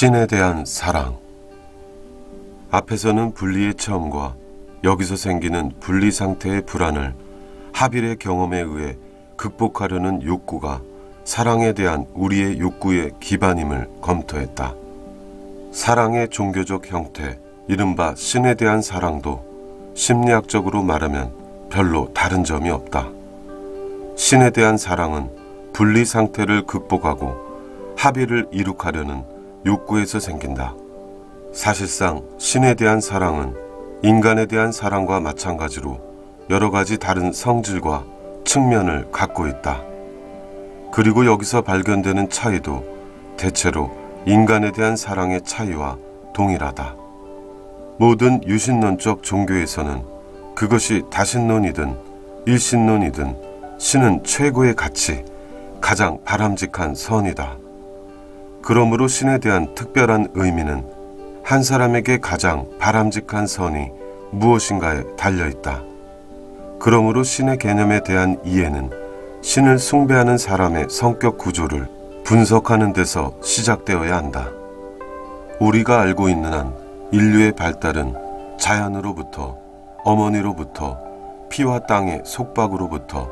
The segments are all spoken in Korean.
신에 대한 사랑. 앞에서는 분리의 처음과 여기서 생기는 분리 상태의 불안을 하빌의 경험에 의해 극복하려는 욕구가 사랑에 대한 우리의 욕구의 기반임을 검토했다. 사랑의 종교적 형태, 이른바 신에 대한 사랑도 심리학적으로 말하면 별로 다른 점이 없다. 신에 대한 사랑은 분리 상태를 극복하고 합의를 이룩하려는 욕구에서 생긴다. 사실상 신에 대한 사랑은 인간에 대한 사랑과 마찬가지로 여러 가지 다른 성질과 측면을 갖고 있다. 그리고 여기서 발견되는 차이도 대체로 인간에 대한 사랑의 차이와 동일하다. 모든 유신론적 종교에서는 그것이 다신론이든 일신론이든 신은 최고의 가치, 가장 바람직한 선이다. 그러므로 신에 대한 특별한 의미는 한 사람에게 가장 바람직한 선이 무엇인가에 달려 있다. 그러므로 신의 개념에 대한 이해는 신을 숭배하는 사람의 성격 구조를 분석하는 데서 시작되어야 한다. 우리가 알고 있는 한 인류의 발달은 자연으로부터 어머니로부터 피와 땅의 속박으로부터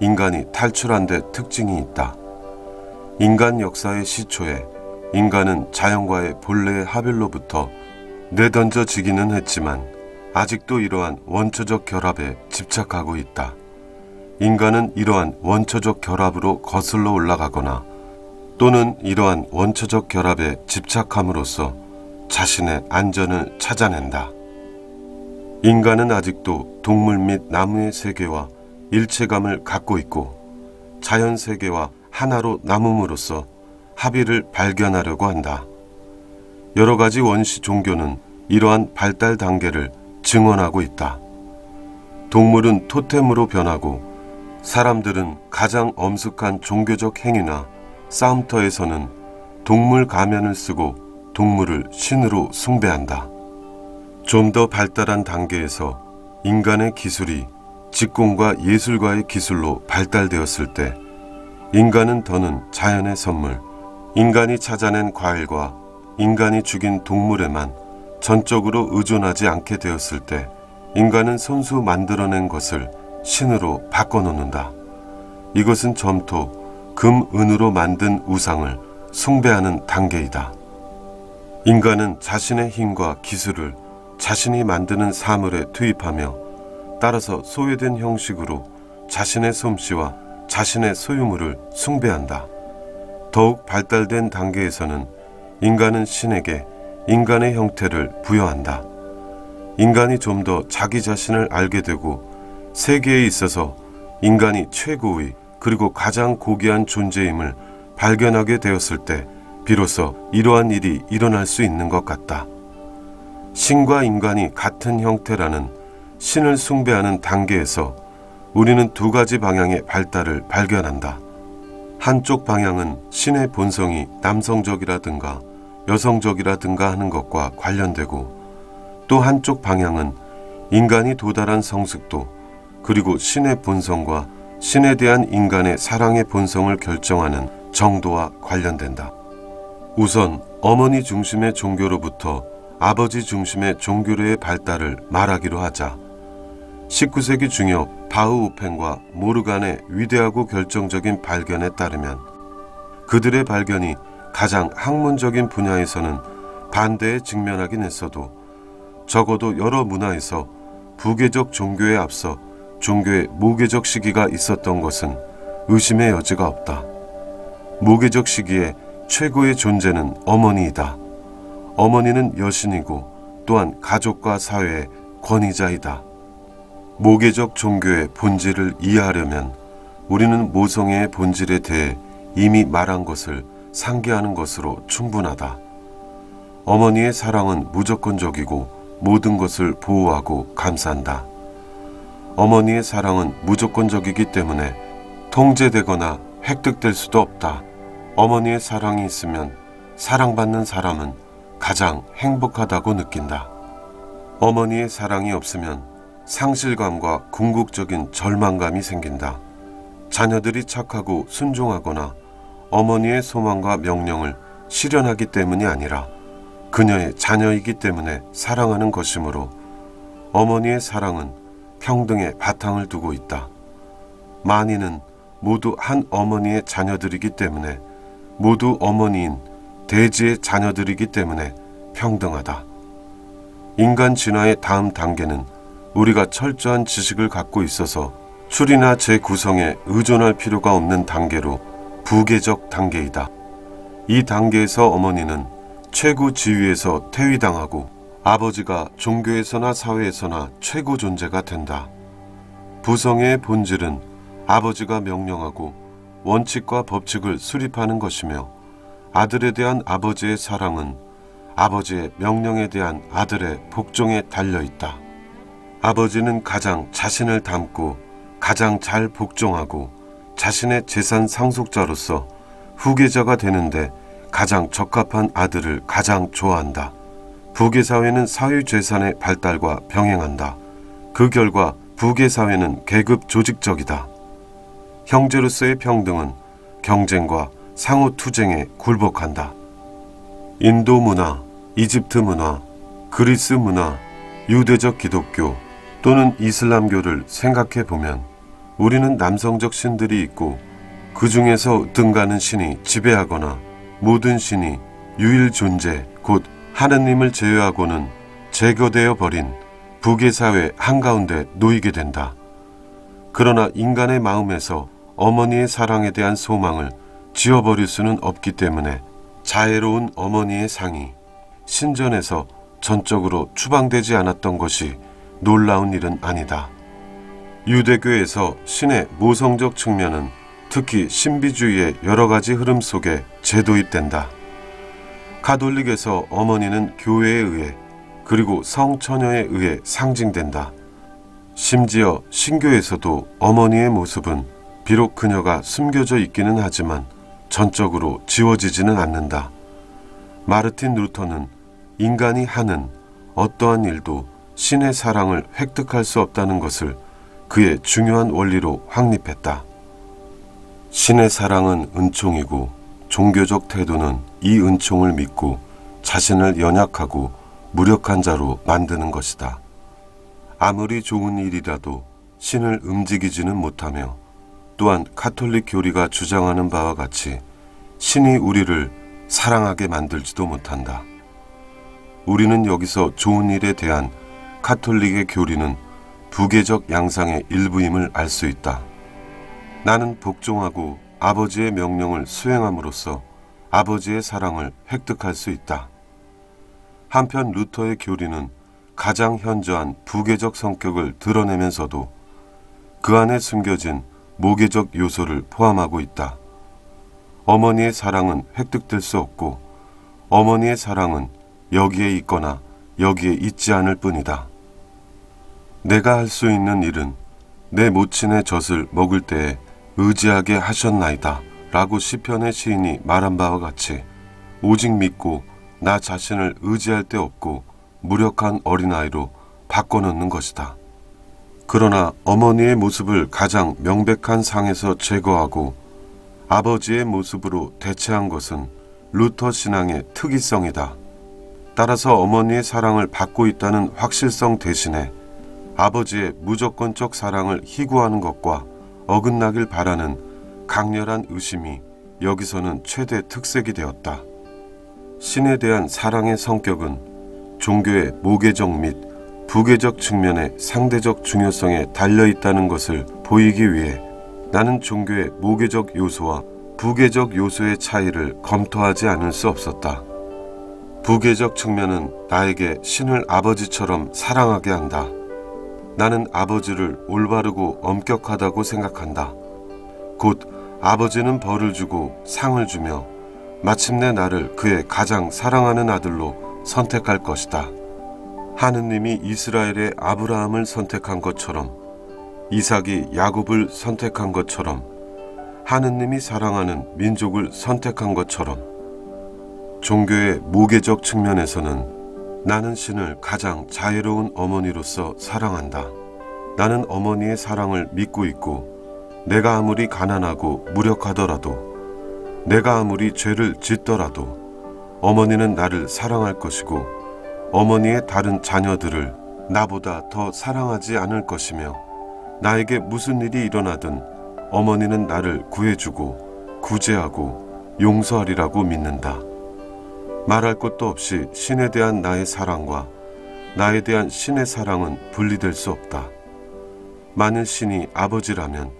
인간이 탈출한 데 특징이 있다. 인간 역사의 시초에 인간은 자연과의 본래의 합일로부터 내던져지기는 했지만 아직도 이러한 원초적 결합에 집착하고 있다. 인간은 이러한 원초적 결합으로 거슬러 올라가거나 또는 이러한 원초적 결합에 집착함으로써 자신의 안전을 찾아낸다. 인간은 아직도 동물 및 나무의 세계와 일체감을 갖고 있고 자연 세계와 하나로 남음으로써 합의를 발견하려고 한다. 여러 가지 원시 종교는 이러한 발달 단계를 증언하고 있다. 동물은 토템으로 변하고 사람들은 가장 엄숙한 종교적 행위나 싸움터에서는 동물 가면을 쓰고 동물을 신으로 숭배한다. 좀 더 발달한 단계에서 인간의 기술이 직공과 예술과의 기술로 발달되었을 때 인간은 더는 자연의 선물, 인간이 찾아낸 과일과 인간이 죽인 동물에만 전적으로 의존하지 않게 되었을 때 인간은 손수 만들어낸 것을 신으로 바꿔놓는다. 이것은 점토, 금, 은으로 만든 우상을 숭배하는 단계이다. 인간은 자신의 힘과 기술을 자신이 만드는 사물에 투입하며 따라서 소외된 형식으로 자신의 솜씨와 자신의 소유물을 숭배한다. 더욱 발달된 단계에서는 인간은 신에게 인간의 형태를 부여한다. 인간이 좀 더 자기 자신을 알게 되고 세계에 있어서 인간이 최고의 그리고 가장 고귀한 존재임을 발견하게 되었을 때 비로소 이러한 일이 일어날 수 있는 것 같다. 신과 인간이 같은 형태라는 신을 숭배하는 단계에서 우리는 두 가지 방향의 발달을 발견한다. 한쪽 방향은 신의 본성이 남성적이라든가 여성적이라든가 하는 것과 관련되고 또 한쪽 방향은 인간이 도달한 성숙도 그리고 신의 본성과 신에 대한 인간의 사랑의 본성을 결정하는 정도와 관련된다. 우선 어머니 중심의 종교로부터 아버지 중심의 종교로의 발달을 말하기로 하자. 19세기 중엽 바흐우펜과 모르간의 위대하고 결정적인 발견에 따르면 그들의 발견이 가장 학문적인 분야에서는 반대에 직면하긴 했어도 적어도 여러 문화에서 부계적 종교에 앞서 종교의 모계적 시기가 있었던 것은 의심의 여지가 없다. 모계적 시기에 최고의 존재는 어머니이다. 어머니는 여신이고 또한 가족과 사회의 권위자이다. 모계적 종교의 본질을 이해하려면 우리는 모성애의 본질에 대해 이미 말한 것을 상기하는 것으로 충분하다. 어머니의 사랑은 무조건적이고 모든 것을 보호하고 감싼다. 어머니의 사랑은 무조건적이기 때문에 통제되거나 획득될 수도 없다. 어머니의 사랑이 있으면 사랑받는 사람은 가장 행복하다고 느낀다. 어머니의 사랑이 없으면 상실감과 궁극적인 절망감이 생긴다. 자녀들이 착하고 순종하거나 어머니의 소망과 명령을 실현하기 때문이 아니라 그녀의 자녀이기 때문에 사랑하는 것이므로 어머니의 사랑은 평등의 바탕을 두고 있다. 만인은 모두 한 어머니의 자녀들이기 때문에 모두 어머니인 대지의 자녀들이기 때문에 평등하다. 인간 진화의 다음 단계는 우리가 철저한 지식을 갖고 있어서 추리나 재구성에 의존할 필요가 없는 단계로 부계적 단계이다. 이 단계에서 어머니는 최고 지위에서 퇴위당하고 아버지가 종교에서나 사회에서나 최고 존재가 된다. 부성의 본질은 아버지가 명령하고 원칙과 법칙을 수립하는 것이며 아들에 대한 아버지의 사랑은 아버지의 명령에 대한 아들의 복종에 달려 있다. 아버지는 가장 자신을 닮고 가장 잘 복종하고 자신의 재산 상속자로서 후계자가 되는데 가장 적합한 아들을 가장 좋아한다. 부계 사회는 사회 재산의 발달과 병행한다. 그 결과 부계 사회는 계급 조직적이다. 형제로서의 평등은 경쟁과 상호 투쟁에 굴복한다. 인도 문화, 이집트 문화, 그리스 문화, 유대적 기독교 또는 이슬람교를 생각해 보면 우리는 남성적 신들이 있고 그 중에서 등가는 신이 지배하거나 모든 신이 유일 존재 곧 하느님을 제외하고는 제거되어 버린 부계 사회 한가운데 놓이게 된다. 그러나 인간의 마음에서 어머니의 사랑에 대한 소망을 지워버릴 수는 없기 때문에 자애로운 어머니의 상이 신전에서 전적으로 추방되지 않았던 것이 놀라운 일은 아니다. 유대교에서 신의 모성적 측면은 특히 신비주의의 여러 가지 흐름 속에 재도입된다. 가톨릭에서 어머니는 교회에 의해 그리고 성처녀에 의해 상징된다. 심지어 신교에서도 어머니의 모습은 비록 그녀가 숨겨져 있기는 하지만 전적으로 지워지지는 않는다. 마르틴 루터는 인간이 하는 어떠한 일도 신의 사랑을 획득할 수 없다는 것을 그의 중요한 원리로 확립했다. 신의 사랑은 은총이고 종교적 태도는 이 은총을 믿고 자신을 연약하고 무력한 자로 만드는 것이다. 아무리 좋은 일이라도 신을 움직이지는 못하며 또한 카톨릭 교리가 주장하는 바와 같이 신이 우리를 사랑하게 만들지도 못한다. 우리는 여기서 좋은 일에 대한 카톨릭의 교리는 부계적 양상의 일부임을 알 수 있다. 나는 복종하고 아버지의 명령을 수행함으로써 아버지의 사랑을 획득할 수 있다. 한편 루터의 교리는 가장 현저한 부계적 성격을 드러내면서도 그 안에 숨겨진 모계적 요소를 포함하고 있다. 어머니의 사랑은 획득될 수 없고 어머니의 사랑은 여기에 있거나 여기에 있지 않을 뿐이다. 내가 할 수 있는 일은 내 모친의 젖을 먹을 때에 의지하게 하셨나이다. 라고 시편의 시인이 말한 바와 같이 오직 믿고 나 자신을 의지할 데 없고 무력한 어린아이로 바꿔놓는 것이다. 그러나 어머니의 모습을 가장 명백한 상에서 제거하고 아버지의 모습으로 대체한 것은 루터 신앙의 특이성이다. 따라서 어머니의 사랑을 받고 있다는 확실성 대신에 아버지의 무조건적 사랑을 희구하는 것과 어긋나길 바라는 강렬한 의심이 여기서는 최대 특색이 되었다. 신에 대한 사랑의 성격은 종교의 모계적 및 부계적 측면의 상대적 중요성에 달려 있다는 것을 보이기 위해 나는 종교의 모계적 요소와 부계적 요소의 차이를 검토하지 않을 수 없었다. 부계적 측면은 나에게 신을 아버지처럼 사랑하게 한다. 나는 아버지를 올바르고 엄격하다고 생각한다. 곧 아버지는 벌을 주고 상을 주며 마침내 나를 그의 가장 사랑하는 아들로 선택할 것이다. 하느님이 이스라엘의 아브라함을 선택한 것처럼 이삭이 야곱을 선택한 것처럼 하느님이 사랑하는 민족을 선택한 것처럼 종교의 모계적 측면에서는 나는 신을 가장 자애로운 어머니로서 사랑한다. 나는 어머니의 사랑을 믿고 있고 내가 아무리 가난하고 무력하더라도 내가 아무리 죄를 짓더라도 어머니는 나를 사랑할 것이고 어머니의 다른 자녀들을 나보다 더 사랑하지 않을 것이며 나에게 무슨 일이 일어나든 어머니는 나를 구해주고 구제하고 용서하리라고 믿는다. 말할 것도 없이 신에 대한 나의 사랑과 나에 대한 신의 사랑은 분리될 수 없다. 만일 신이 아버지라면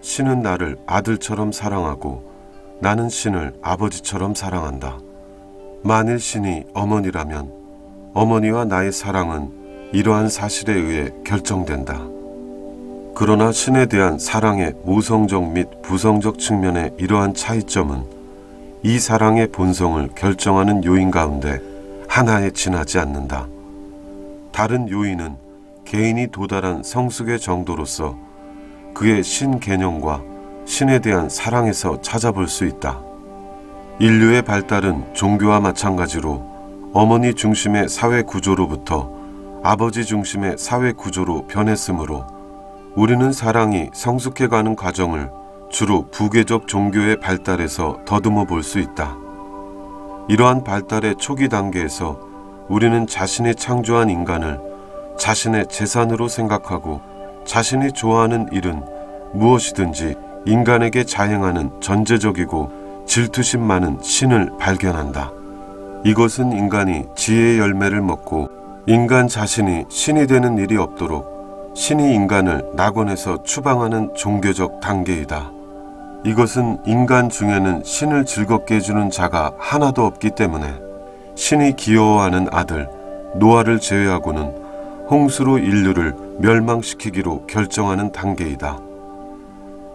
신은 나를 아들처럼 사랑하고 나는 신을 아버지처럼 사랑한다. 만일 신이 어머니라면 어머니와 나의 사랑은 이러한 사실에 의해 결정된다. 그러나 신에 대한 사랑의 모성적 및 부성적 측면의 이러한 차이점은 이 사랑의 본성을 결정하는 요인 가운데 하나에 지나지 않는다. 다른 요인은 개인이 도달한 성숙의 정도로서 그의 신 개념과 신에 대한 사랑에서 찾아볼 수 있다. 인류의 발달은 종교와 마찬가지로 어머니 중심의 사회 구조로부터 아버지 중심의 사회 구조로 변했으므로 우리는 사랑이 성숙해가는 과정을 주로 부계적 종교의 발달에서 더듬어 볼 수 있다. 이러한 발달의 초기 단계에서 우리는 자신이 창조한 인간을 자신의 재산으로 생각하고 자신이 좋아하는 일은 무엇이든지 인간에게 자행하는 전제적이고 질투심 많은 신을 발견한다. 이것은 인간이 지혜의 열매를 먹고 인간 자신이 신이 되는 일이 없도록 신이 인간을 낙원에서 추방하는 종교적 단계이다. 이것은 인간 중에는 신을 즐겁게 해주는 자가 하나도 없기 때문에 신이 귀여워하는 아들 노아를 제외하고는 홍수로 인류를 멸망시키기로 결정하는 단계이다.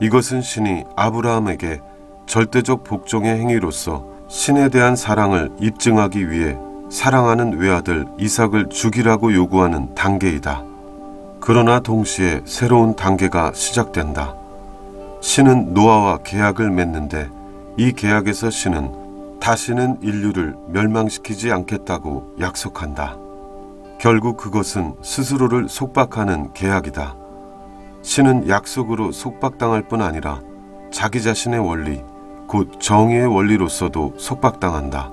이것은 신이 아브라함에게 절대적 복종의 행위로서 신에 대한 사랑을 입증하기 위해 사랑하는 외아들 이삭을 죽이라고 요구하는 단계이다. 그러나 동시에 새로운 단계가 시작된다. 신은 노아와 계약을 맺는데 이 계약에서 신은 다시는 인류를 멸망시키지 않겠다고 약속한다. 결국 그것은 스스로를 속박하는 계약이다. 신은 약속으로 속박당할 뿐 아니라 자기 자신의 원리, 곧 정의의 원리로서도 속박당한다.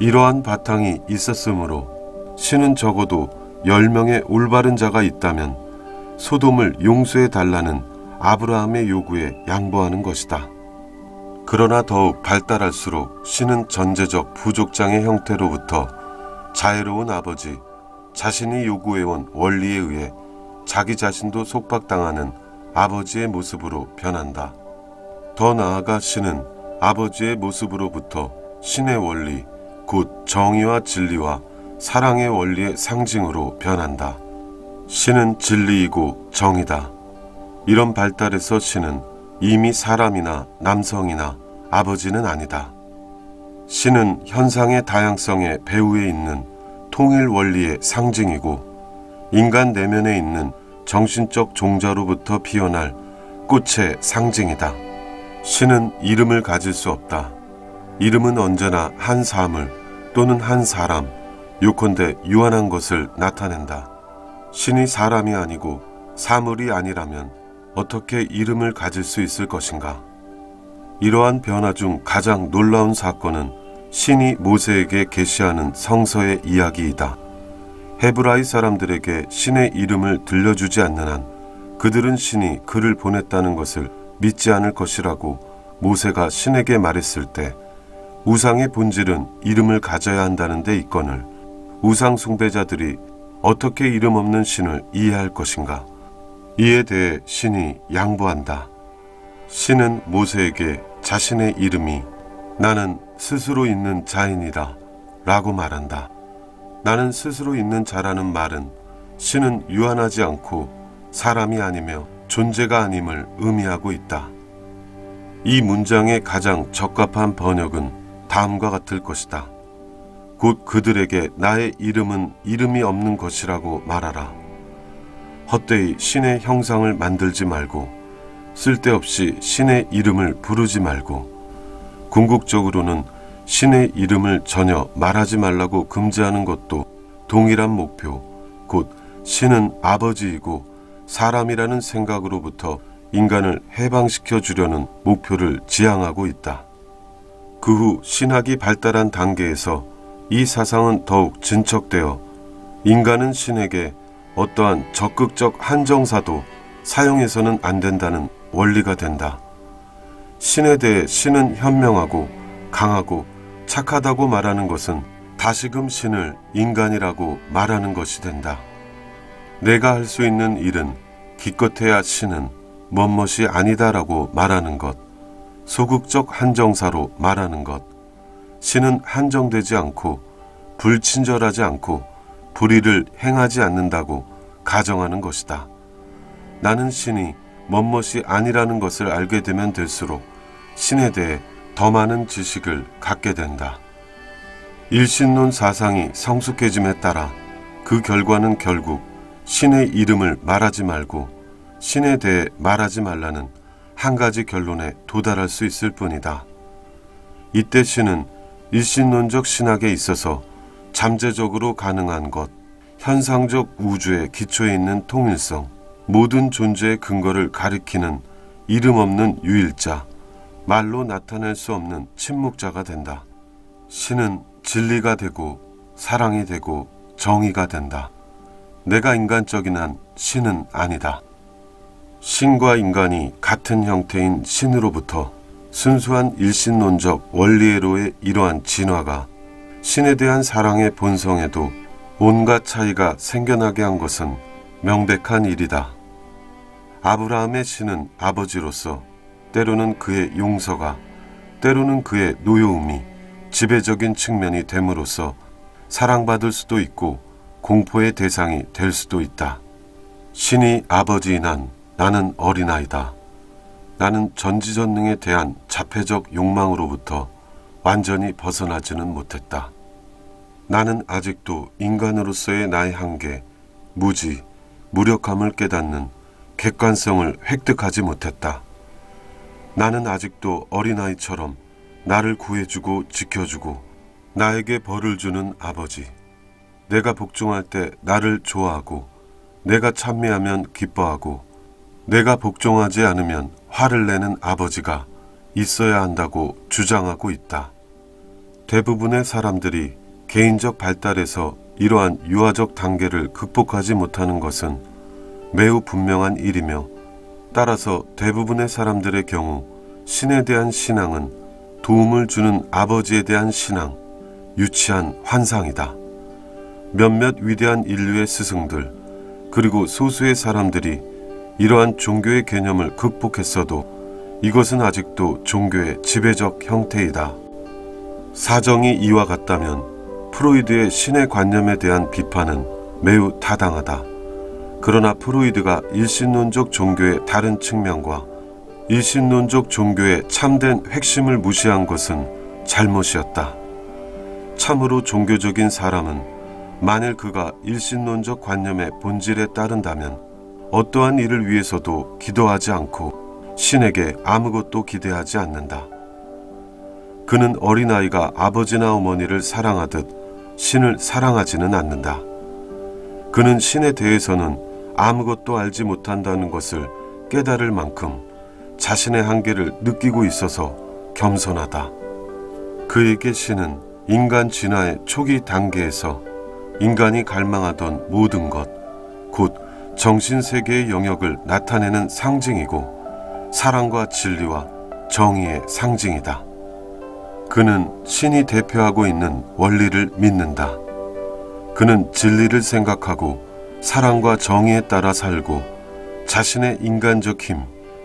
이러한 바탕이 있었으므로 신은 적어도 10명의 올바른 자가 있다면 소돔을 용서해 달라는 아브라함의 요구에 양보하는 것이다. 그러나 더욱 발달할수록 신은 전제적 부족장의 형태로부터 자애로운 아버지, 자신이 요구해온 원리에 의해 자기 자신도 속박당하는 아버지의 모습으로 변한다. 더 나아가 신은 아버지의 모습으로부터 신의 원리, 곧 정의와 진리와 사랑의 원리의 상징으로 변한다. 신은 진리이고 정이다. 이런 발달에서 신은 이미 사람이나 남성이나 아버지는 아니다. 신은 현상의 다양성의 배후에 있는 통일 원리의 상징이고 인간 내면에 있는 정신적 종자로부터 피어날 꽃의 상징이다. 신은 이름을 가질 수 없다. 이름은 언제나 한 사물 또는 한 사람, 요컨대 유한한 것을 나타낸다. 신이 사람이 아니고 사물이 아니라면 어떻게 이름을 가질 수 있을 것인가? 이러한 변화 중 가장 놀라운 사건은 신이 모세에게 계시하는 성서의 이야기이다. 헤브라이 사람들에게 신의 이름을 들려주지 않는 한 그들은 신이 그를 보냈다는 것을 믿지 않을 것이라고 모세가 신에게 말했을 때 우상의 본질은 이름을 가져야 한다는 데 있거늘 우상 숭배자들이 어떻게 이름 없는 신을 이해할 것인가? 이에 대해 신이 양보한다. 신은 모세에게 자신의 이름이 나는 스스로 있는 자인이다 라고 말한다. 나는 스스로 있는 자라는 말은 신은 유한하지 않고 사람이 아니며 존재가 아님을 의미하고 있다. 이 문장의 가장 적합한 번역은 다음과 같을 것이다. 곧 그들에게 나의 이름은 이름이 없는 것이라고 말하라. 헛되이 신의 형상을 만들지 말고 쓸데없이 신의 이름을 부르지 말고 궁극적으로는 신의 이름을 전혀 말하지 말라고 금지하는 것도 동일한 목표, 곧 신은 아버지이고 사람이라는 생각으로부터 인간을 해방시켜 주려는 목표를 지향하고 있다. 그 후 신학이 발달한 단계에서 이 사상은 더욱 진척되어 인간은 신에게 어떠한 적극적 한정사도 사용해서는 안 된다는 원리가 된다. 신에 대해 신은 현명하고 강하고 착하다고 말하는 것은 다시금 신을 인간이라고 말하는 것이 된다. 내가 할 수 있는 일은 기껏해야 신은 멋멋이 아니다라고 말하는 것, 소극적 한정사로 말하는 것, 신은 한정되지 않고 불친절하지 않고 불의를 행하지 않는다고 가정하는 것이다. 나는 신이 멋멋이 아니라는 것을 알게 되면 될수록 신에 대해 더 많은 지식을 갖게 된다. 일신론 사상이 성숙해짐에 따라 그 결과는 결국 신의 이름을 말하지 말고 신에 대해 말하지 말라는 한 가지 결론에 도달할 수 있을 뿐이다. 이때 신은 일신론적 신학에 있어서 잠재적으로 가능한 것, 현상적 우주의 기초에 있는 통일성, 모든 존재의 근거를 가리키는 이름 없는 유일자, 말로 나타낼 수 없는 침묵자가 된다. 신은 진리가 되고 사랑이 되고 정의가 된다. 내가 인간적인 한 신은 아니다. 신과 인간이 같은 형태인 신으로부터 순수한 일신론적 원리애로의 이러한 진화가 신에 대한 사랑의 본성에도 온갖 차이가 생겨나게 한 것은 명백한 일이다. 아브라함의 신은 아버지로서 때로는 그의 용서가 때로는 그의 노여움이 지배적인 측면이 됨으로써 사랑받을 수도 있고 공포의 대상이 될 수도 있다. 신이 아버지인 한 나는 어린아이다. 나는 전지전능에 대한 자폐적 욕망으로부터 완전히 벗어나지는 못했다. 나는 아직도 인간으로서의 나의 한계, 무지, 무력함을 깨닫는 객관성을 획득하지 못했다. 나는 아직도 어린아이처럼 나를 구해주고 지켜주고 나에게 벌을 주는 아버지. 내가 복종할 때 나를 좋아하고 내가 찬미하면 기뻐하고 내가 복종하지 않으면 화를 내는 아버지가 있어야 한다고 주장하고 있다. 대부분의 사람들이 개인적 발달에서 이러한 유아적 단계를 극복하지 못하는 것은 매우 분명한 일이며 따라서 대부분의 사람들의 경우 신에 대한 신앙은 도움을 주는 아버지에 대한 신앙, 유치한 환상이다. 몇몇 위대한 인류의 스승들, 그리고 소수의 사람들이 이러한 종교의 개념을 극복했어도 이것은 아직도 종교의 지배적 형태이다. 사정이 이와 같다면 프로이드의 신의 관념에 대한 비판은 매우 타당하다. 그러나 프로이드가 일신론적 종교의 다른 측면과 일신론적 종교의 참된 핵심을 무시한 것은 잘못이었다. 참으로 종교적인 사람은 만일 그가 일신론적 관념의 본질에 따른다면 어떠한 일을 위해서도 기도하지 않고 신에게 아무것도 기대하지 않는다. 그는 어린아이가 아버지나 어머니를 사랑하듯 신을 사랑하지는 않는다. 그는 신에 대해서는 아무것도 알지 못한다는 것을 깨달을 만큼 자신의 한계를 느끼고 있어서 겸손하다. 그에게 신은 인간 진화의 초기 단계에서 인간이 갈망하던 모든 것, 곧 정신세계의 영역을 나타내는 상징이고 사랑과 진리와 정의의 상징이다. 그는 신이 대표하고 있는 원리를 믿는다. 그는 진리를 생각하고 사랑과 정의에 따라 살고 자신의 인간적 힘,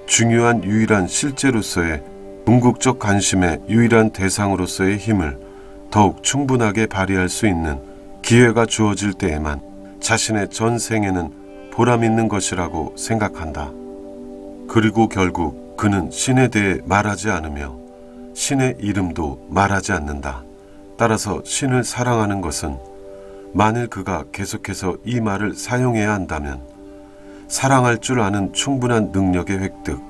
중요한 유일한 실제로서의 궁극적 관심의 유일한 대상으로서의 힘을 더욱 충분하게 발휘할 수 있는 기회가 주어질 때에만 자신의 전 생에는 보람 있는 것이라고 생각한다. 그리고 결국 그는 신에 대해 말하지 않으며 신의 이름도 말하지 않는다. 따라서 신을 사랑하는 것은 만일 그가 계속해서 이 말을 사용해야 한다면 사랑할 줄 아는 충분한 능력의 획득,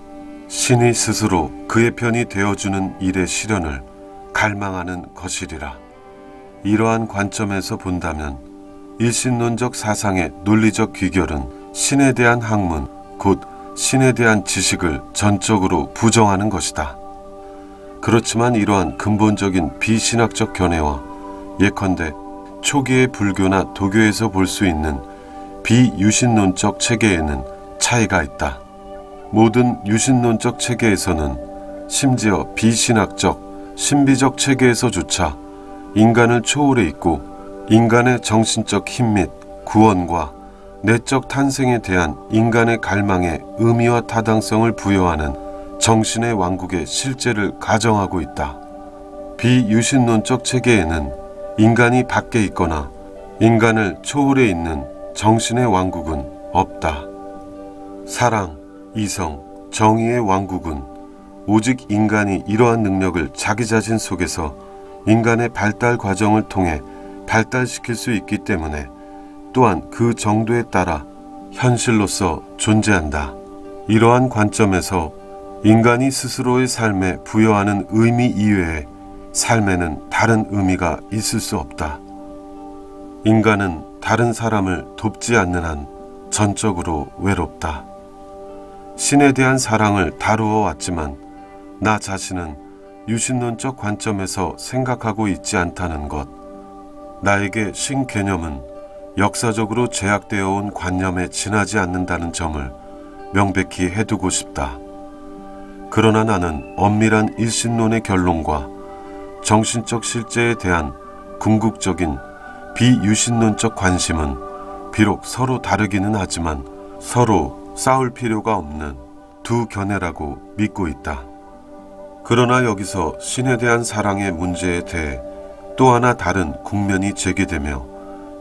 신이 스스로 그의 편이 되어주는 일의 실현을 갈망하는 것이리라. 이러한 관점에서 본다면 일신론적 사상의 논리적 귀결은 신에 대한 학문, 곧 신에 대한 지식을 전적으로 부정하는 것이다. 그렇지만 이러한 근본적인 비신학적 견해와 예컨대 초기의 불교나 도교에서 볼 수 있는 비유신론적 체계에는 차이가 있다. 모든 유신론적 체계에서는 심지어 비신학적, 신비적 체계에서조차 인간을 초월해 있고 인간의 정신적 힘 및 구원과 내적 탄생에 대한 인간의 갈망에 의미와 타당성을 부여하는 정신의 왕국의 실제를 가정하고 있다. 비유신론적 체계에는 인간이 밖에 있거나 인간을 초월해 있는 정신의 왕국은 없다. 사랑, 이성, 정의의 왕국은 오직 인간이 이러한 능력을 자기 자신 속에서 인간의 발달 과정을 통해 발달시킬 수 있기 때문에 또한 그 정도에 따라 현실로서 존재한다. 이러한 관점에서 인간이 스스로의 삶에 부여하는 의미 이외에 삶에는 다른 의미가 있을 수 없다. 인간은 다른 사람을 돕지 않는 한 전적으로 외롭다. 신에 대한 사랑을 다루어 왔지만 나 자신은 유신론적 관점에서 생각하고 있지 않다는 것. 나에게 신 개념은 역사적으로 제약되어 온 관념에 지나지 않는다는 점을 명백히 해두고 싶다. 그러나 나는 엄밀한 일신론의 결론과 정신적 실제에 대한 궁극적인 비유신론적 관심은 비록 서로 다르기는 하지만 서로 싸울 필요가 없는 두 견해라고 믿고 있다. 그러나 여기서 신에 대한 사랑의 문제에 대해 또 하나 다른 국면이 제기되며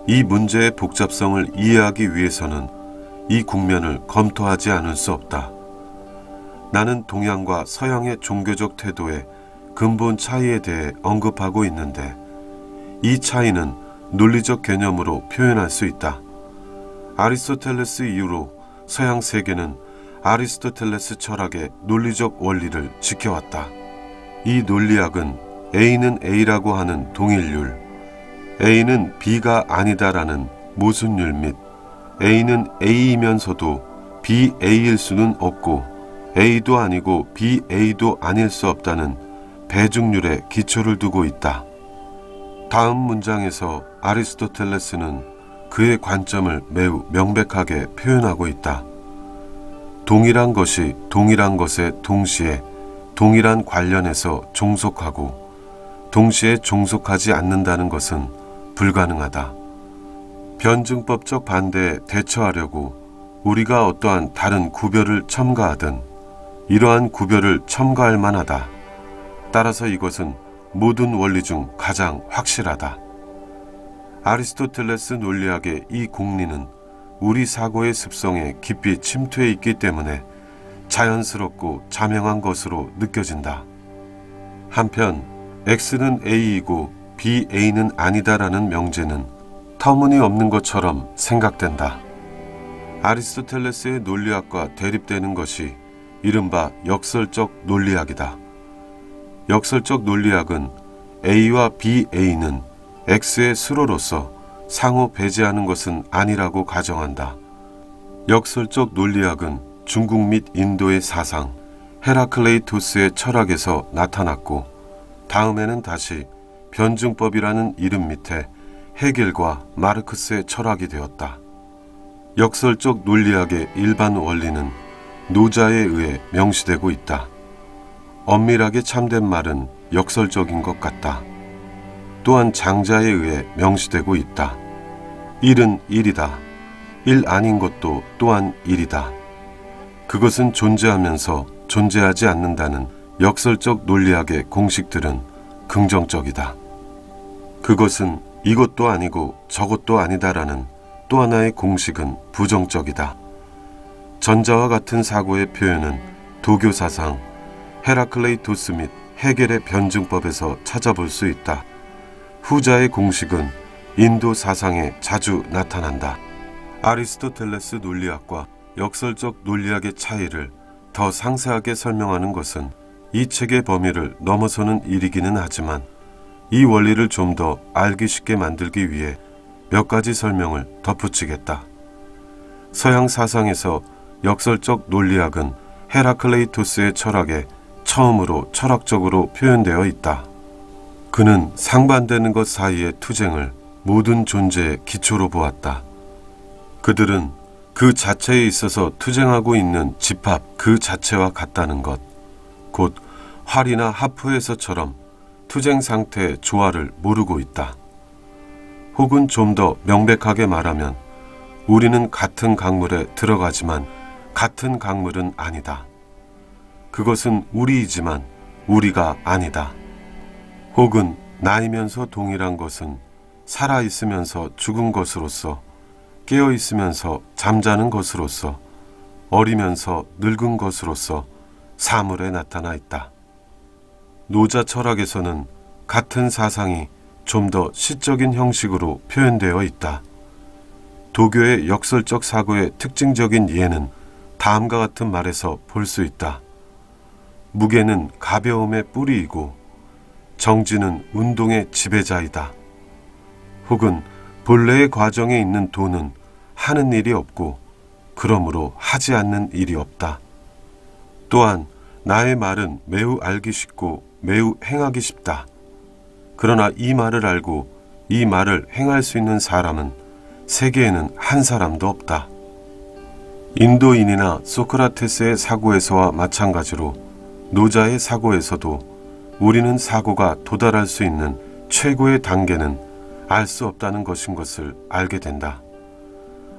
이 문제의 복잡성을 이해하기 위해서는 이 국면을 검토하지 않을 수 없다. 나는 동양과 서양의 종교적 태도의 근본 차이에 대해 언급하고 있는데 이 차이는 논리적 개념으로 표현할 수 있다. 아리스토텔레스 이후로 서양 세계는 아리스토텔레스 철학의 논리적 원리를 지켜왔다. 이 논리학은 A는 A라고 하는 동일률, A는 B가 아니다라는 모순율 및 A는 A이면서도 BA일 수는 없고 A도 아니고 BA도 아닐 수 없다는 배중률에 기초를 두고 있다. 다음 문장에서 아리스토텔레스는 그의 관점을 매우 명백하게 표현하고 있다. 동일한 것이 동일한 것에 동시에 동일한 관련에서 종속하고 동시에 종속하지 않는다는 것은 불가능하다. 변증법적 반대에 대처하려고 우리가 어떠한 다른 구별을 첨가하든 이러한 구별을 첨가할 만하다. 따라서 이것은 모든 원리 중 가장 확실하다. 아리스토텔레스 논리학의 이 공리는 우리 사고의 습성에 깊이 침투해 있기 때문에 자연스럽고 자명한 것으로 느껴진다. 한편 X는 A이고 BA는 아니다라는 명제는 터무니없는 것처럼 생각된다. 아리스토텔레스의 논리학과 대립되는 것이 이른바 역설적 논리학이다. 역설적 논리학은 A와 BA는 X의 수로로서 상호 배제하는 것은 아니라고 가정한다. 역설적 논리학은 중국 및 인도의 사상, 헤라클레이토스의 철학에서 나타났고 다음에는 다시 변증법이라는 이름 밑에 헤겔과 마르크스의 철학이 되었다. 역설적 논리학의 일반 원리는 노자에 의해 명시되고 있다. 엄밀하게 참된 말은 역설적인 것 같다. 또한 장자에 의해 명시되고 있다. 일은 일이다. 일 아닌 것도 또한 일이다. 그것은 존재하면서 존재하지 않는다는 역설적 논리학의 공식들은 긍정적이다. 그것은 이것도 아니고 저것도 아니다라는 또 하나의 공식은 부정적이다. 전자와 같은 사고의 표현은 도교 사상, 헤라클레이토스 및 해겔의 변증법에서 찾아볼 수 있다. 후자의 공식은 인도 사상에 자주 나타난다. 아리스토텔레스 논리학과 역설적 논리학의 차이를 더 상세하게 설명하는 것은 이 책의 범위를 넘어서는 일이기는 하지만 이 원리를 좀 더 알기 쉽게 만들기 위해 몇 가지 설명을 덧붙이겠다. 서양 사상에서 역설적 논리학은 헤라클레이토스의 철학에 처음으로 철학적으로 표현되어 있다. 그는 상반되는 것 사이의 투쟁을 모든 존재의 기초로 보았다. 그들은 그 자체에 있어서 투쟁하고 있는 집합 그 자체와 같다는 것, 곧 활이나 하프에서처럼 투쟁 상태의 조화를 모르고 있다. 혹은 좀 더 명백하게 말하면 우리는 같은 강물에 들어가지만 같은 강물은 아니다. 그것은 우리이지만 우리가 아니다. 혹은 나이면서 동일한 것은 살아 있으면서 죽은 것으로서 깨어 있으면서 잠자는 것으로서 어리면서 늙은 것으로서 사물에 나타나 있다. 노자 철학에서는 같은 사상이 좀 더 시적인 형식으로 표현되어 있다. 도교의 역설적 사고의 특징적인 예는 다음과 같은 말에서 볼 수 있다. 무게는 가벼움의 뿌리이고 정지는 운동의 지배자이다. 혹은 본래의 과정에 있는 돈은 하는 일이 없고 그러므로 하지 않는 일이 없다. 또한 나의 말은 매우 알기 쉽고 매우 행하기 쉽다. 그러나 이 말을 알고 이 말을 행할 수 있는 사람은 세계에는 한 사람도 없다. 인도인이나 소크라테스의 사고에서와 마찬가지로 노자의 사고에서도 우리는 사고가 도달할 수 있는 최고의 단계는 알 수 없다는 것인 것을 알게 된다.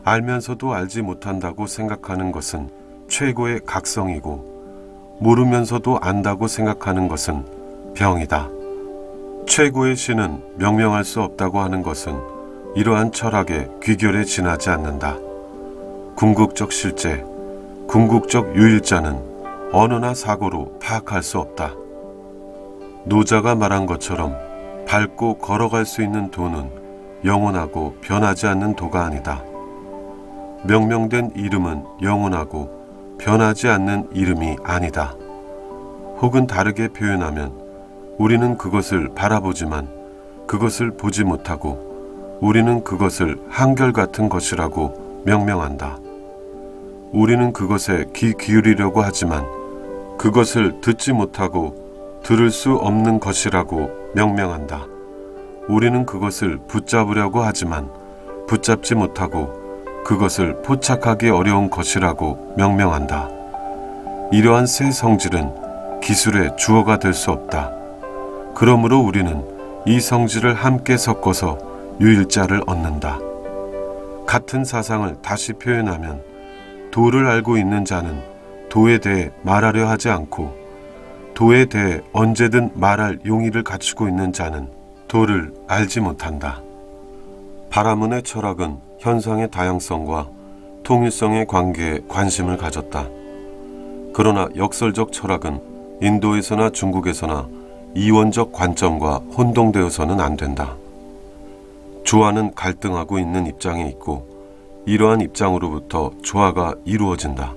알면서도 알지 못한다고 생각하는 것은 최고의 각성이고 모르면서도 안다고 생각하는 것은 병이다. 최고의 신은 명명할 수 없다고 하는 것은 이러한 철학의 귀결에 지나지 않는다. 궁극적 실제, 궁극적 유일자는 언어나 사고로 파악할 수 없다. 노자가 말한 것처럼 밟고 걸어갈 수 있는 도는 영원하고 변하지 않는 도가 아니다. 명명된 이름은 영원하고 변하지 않는 이름이 아니다. 혹은 다르게 표현하면 우리는 그것을 바라보지만 그것을 보지 못하고 우리는 그것을 한결같은 것이라고 명명한다. 우리는 그것에 귀 기울이려고 하지만 그것을 듣지 못하고 들을 수 없는 것이라고 명명한다. 우리는 그것을 붙잡으려고 하지만 붙잡지 못하고 그것을 포착하기 어려운 것이라고 명명한다. 이러한 새 성질은 기술의 주어가 될 수 없다. 그러므로 우리는 이 성질을 함께 섞어서 유일자를 얻는다. 같은 사상을 다시 표현하면 도를 알고 있는 자는 도에 대해 말하려 하지 않고 도에 대해 언제든 말할 용의를 갖추고 있는 자는 도를 알지 못한다. 바라문의 철학은 현상의 다양성과 통일성의 관계에 관심을 가졌다. 그러나 역설적 철학은 인도에서나 중국에서나 이원적 관점과 혼동되어서는 안 된다. 조화는 갈등하고 있는 입장에 있고 이러한 입장으로부터 조화가 이루어진다.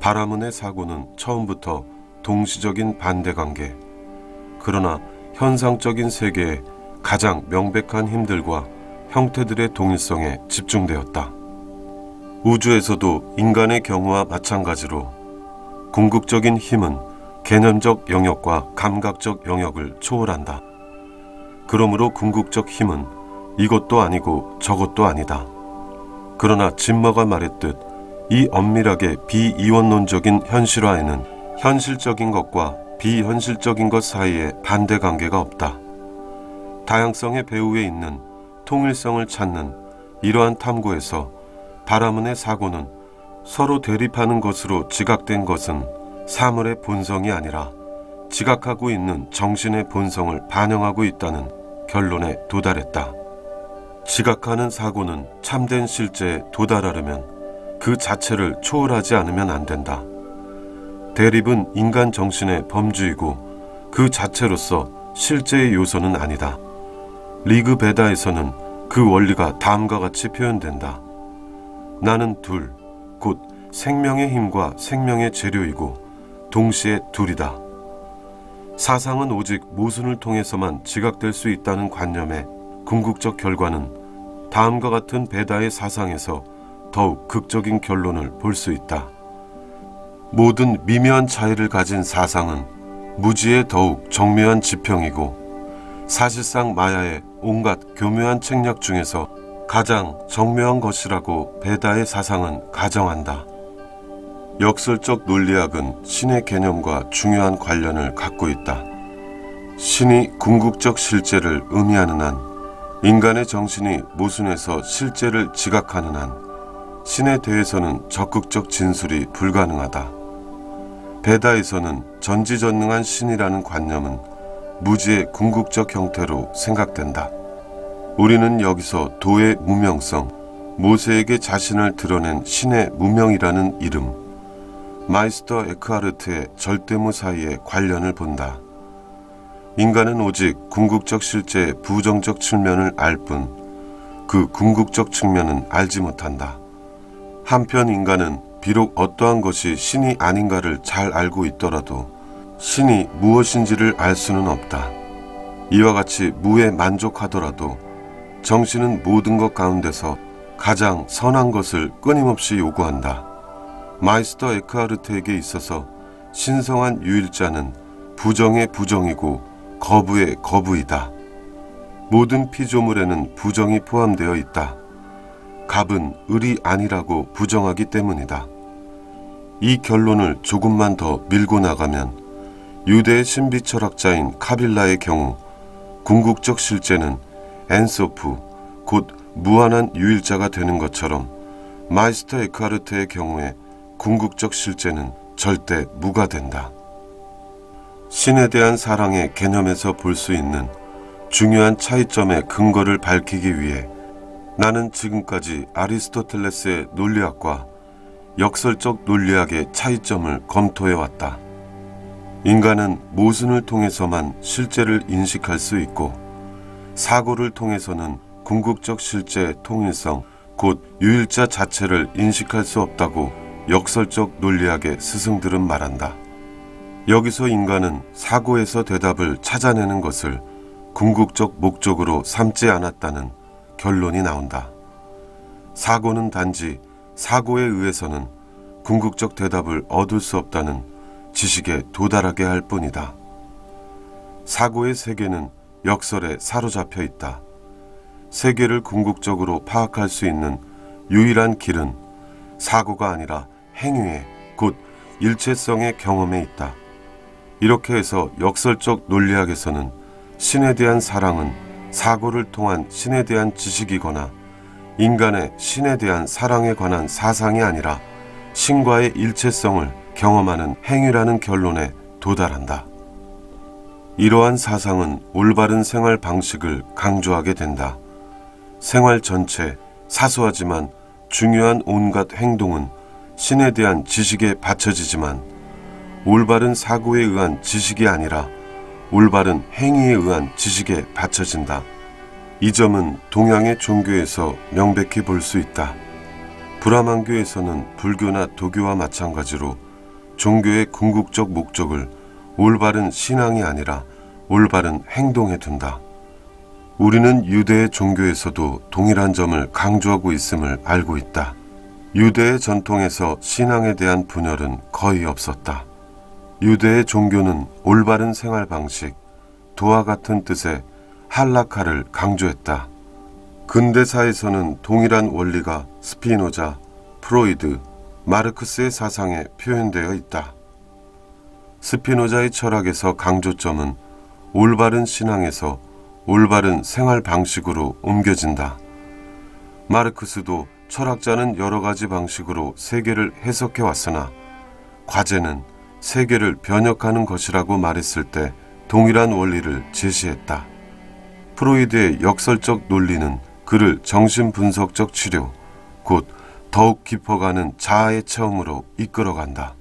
바라문의 사고는 처음부터 동시적인 반대 관계, 그러나 현상적인 세계의 가장 명백한 힘들과 형태들의 동일성에 집중되었다. 우주에서도 인간의 경우와 마찬가지로 궁극적인 힘은 개념적 영역과 감각적 영역을 초월한다. 그러므로 궁극적 힘은 이것도 아니고 저것도 아니다. 그러나 진머가 말했듯 이 엄밀하게 비이원론적인 현실화에는 현실적인 것과 비현실적인 것 사이에 반대 관계가 없다. 다양성의 배후에 있는 통일성을 찾는 이러한 탐구에서 바라문의 사고는 서로 대립하는 것으로 지각된 것은 사물의 본성이 아니라 지각하고 있는 정신의 본성을 반영하고 있다는 결론에 도달했다. 지각하는 사고는 참된 실제에 도달하려면 그 자체를 초월하지 않으면 안 된다. 대립은 인간 정신의 범주이고 그 자체로서 실제의 요소는 아니다. 리그 베다에서는 그 원리가 다음과 같이 표현된다. 나는 둘, 곧 생명의 힘과 생명의 재료이고 동시에 둘이다. 사상은 오직 모순을 통해서만 지각될 수 있다는 관념의 궁극적 결과는 다음과 같은 베다의 사상에서 더욱 극적인 결론을 볼 수 있다. 모든 미묘한 차이를 가진 사상은 무지의 더욱 정묘한 지평이고 사실상 마야의 온갖 교묘한 책략 중에서 가장 정묘한 것이라고 베다의 사상은 가정한다. 역설적 논리학은 신의 개념과 중요한 관련을 갖고 있다. 신이 궁극적 실제를 의미하는 한 인간의 정신이 모순해서 실제를 지각하는 한 신에 대해서는 적극적 진술이 불가능하다. 베다에서는 전지전능한 신이라는 관념은 무지의 궁극적 형태로 생각된다. 우리는 여기서 도의 무명성, 모세에게 자신을 드러낸 신의 무명이라는 이름, 마이스터 에크하르트의 절대무 사이의 관련을 본다. 인간은 오직 궁극적 실재의 부정적 측면을 알 뿐 그 긍정적 측면은 알지 못한다. 한편 인간은 비록 어떠한 것이 신이 아닌가를 잘 알고 있더라도 신이 무엇인지를 알 수는 없다. 이와 같이 무에 만족하더라도 정신은 모든 것 가운데서 가장 선한 것을 끊임없이 요구한다. 마이스터 에크하르트에게 있어서 신성한 유일자는 부정의 부정이고 거부의 거부이다. 모든 피조물에는 부정이 포함되어 있다. 갑은 을이 아니라고 부정하기 때문이다. 이 결론을 조금만 더 밀고 나가면 유대의 신비 철학자인 카발라의 경우 궁극적 실재는 엔소프, 곧 무한한 유일자가 되는 것처럼 마이스터 에크하르트의 경우에 궁극적 실재는 절대 무가 된다. 신에 대한 사랑의 개념에서 볼 수 있는 중요한 차이점의 근거를 밝히기 위해 나는 지금까지 아리스토텔레스의 논리학과 역설적 논리학의 차이점을 검토해 왔다. 인간은 모순을 통해서만 실제를 인식할 수 있고 사고를 통해서는 궁극적 실제의 통일성, 곧 유일자 자체를 인식할 수 없다고 역설적 논리학의 스승들은 말한다. 여기서 인간은 사고에서 대답을 찾아내는 것을 궁극적 목적으로 삼지 않았다는 결론이 나온다. 사고는 단지 사고에 의해서는 궁극적 대답을 얻을 수 없다는 지식에 도달하게 할 뿐이다. 사고의 세계는 역설에 사로잡혀 있다. 세계를 궁극적으로 파악할 수 있는 유일한 길은 사고가 아니라 행위의 곧 일체성의 경험에 있다. 이렇게 해서 역설적 논리학에서는 신에 대한 사랑은 사고를 통한 신에 대한 지식이거나 인간의 신에 대한 사랑에 관한 사상이 아니라 신과의 일체성을 경험하는 행위라는 결론에 도달한다. 이러한 사상은 올바른 생활 방식을 강조하게 된다. 생활 전체 사소하지만 중요한 온갖 행동은 신에 대한 지식에 받쳐지지만 올바른 사고에 의한 지식이 아니라 올바른 행위에 의한 지식에 받쳐진다. 이 점은 동양의 종교에서 명백히 볼 수 있다. 브라만교에서는 불교나 도교와 마찬가지로 종교의 궁극적 목적을 올바른 신앙이 아니라 올바른 행동에 둔다. 우리는 유대의 종교에서도 동일한 점을 강조하고 있음을 알고 있다. 유대의 전통에서 신앙에 대한 분열은 거의 없었다. 유대의 종교는 올바른 생활 방식, 도와 같은 뜻의 할라카를 강조했다. 근대사에서는 동일한 원리가 스피노자, 프로이드, 마르크스의 사상에 표현되어 있다. 스피노자의 철학에서 강조점은 올바른 신앙에서 올바른 생활 방식으로 옮겨진다. 마르크스도 철학자는 여러 가지 방식으로 세계를 해석해 왔으나 과제는 세계를 변혁하는 것이라고 말했을 때 동일한 원리를 제시했다. 프로이드의 역설적 논리는 그를 정신분석적 치료, 곧 더욱 깊어가는 자아의 체험으로 이끌어간다.